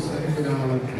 Thank you, Senator Donovan.